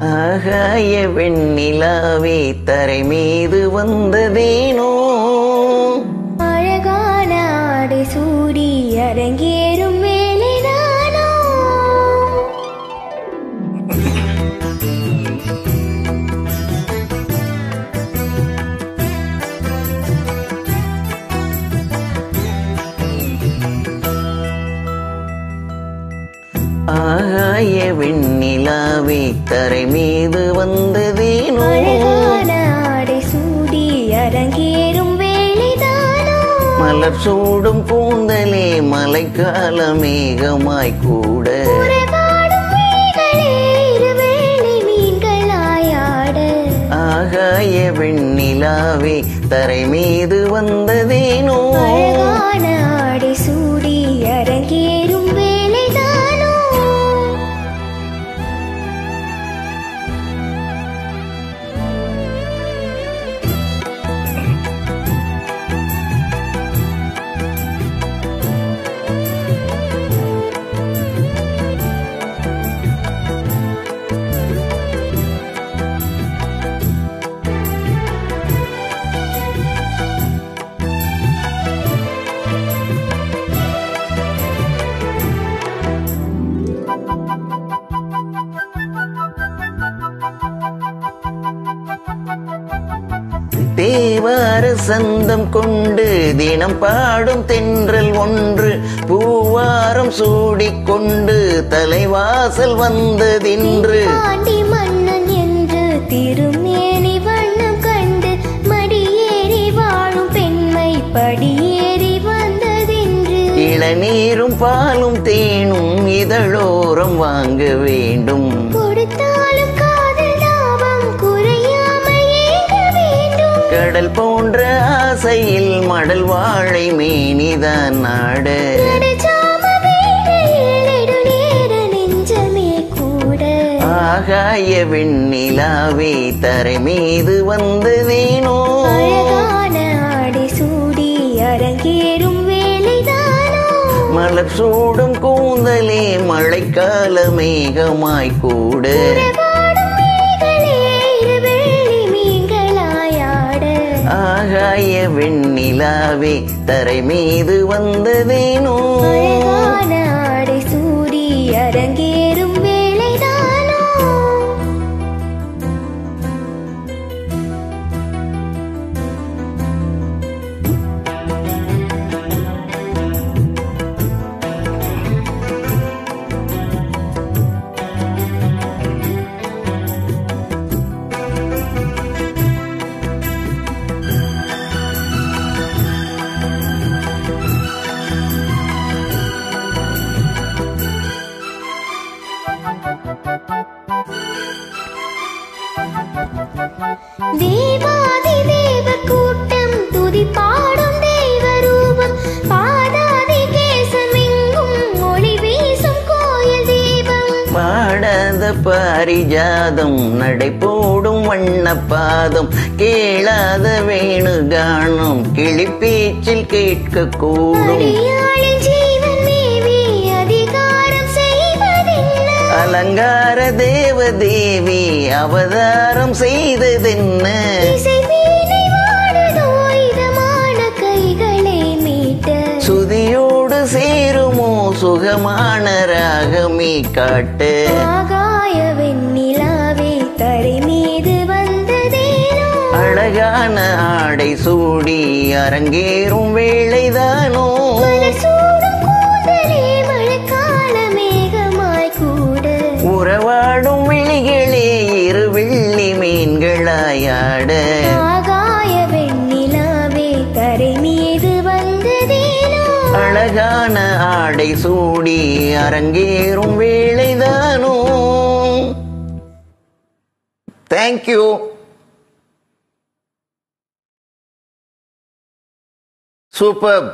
ஆகாய வெண்ணிலாவே தரை மீது வந்ததேனோ? ஆகாய வெண்ணிலாவே தரை மீது வந்ததேனோ சூடி அரங்கேறும் மலர் சூடும் கூந்தலே மழைக்கால மேகமாய் கூட. ஆகாய வெண்ணிலாவே தரை மீது வந்ததேனோ தேவார சந்தம் கொண்டு தினம் பாடும் தென்றல் ஒன்று பூவாரம் சூடிக்கொண்டு தலைவாசல் வந்ததின்று. பாண்டி மன்னன் என்று திருமேனி வண்ணம் கண்டு மடியேறி வாழும் பெண்மை படியேறி வந்ததென்று. இளநீரும் பாலும் தேனும் இதழோரம் வாங்க வேண்டும். கடல் போன்ற ஆசையில் மடல் வாழை மேனிதான் நாடு. ஆகாய வெண்ணிலாவே தரை மீது வந்து வேணோ. ஆடி சூடி அரங்கேறும் மலர் சூடும் கூந்தலே மழைக்கால மேகமாய் கூட ஆகாய வெண்ணிலாவே தரை மீது வந்ததேனோ? சூரிய அரங்கே பாடாத பாரிஜாதம்? நடை போடும் வண்ண பாதம் கேளாத வேணு கானம் கிளிப்பேச்சில் கேட்க கூடும் அலங்கார தேவ தேவி அவதாரம் செய்ததென்ன? சுகமான ராகமே காட்டு. ஆகாய வெண்ணிலாவே தரை மீது வந்ததேனோ அழகான ஆடை சூடி அரங்கேறும் வேளைதானோ? சூடும் கூந்தலே அழகான ஆடை சூடி அரங்கேறும் வேலைதானோ தேங்க்யூ சூப்பர்